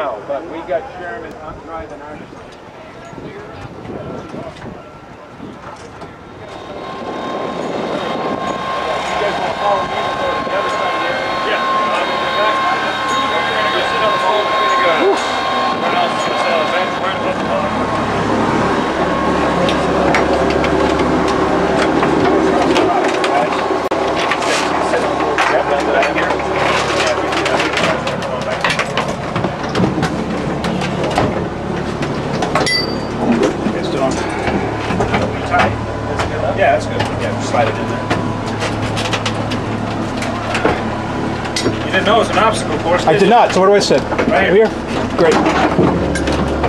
now, but we got Sherman, I'm driving ours. You guys want to follow me to go to the other side here? Yeah. I'm gonna go back. We're gonna go sit on the phone. We're gonna go. Everyone else is gonna sit on the bench. We're gonna put the phone. Okay, still on. Tight. Yeah, that's good. Yeah, just slide it in there. You didn't know it was an obstacle course, I did you? not. So where do I sit? Right here. Great.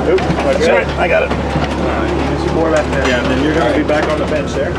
Oop, Sorry, I got it. Some more back there. Yeah, and then you're gonna be back on the bench there.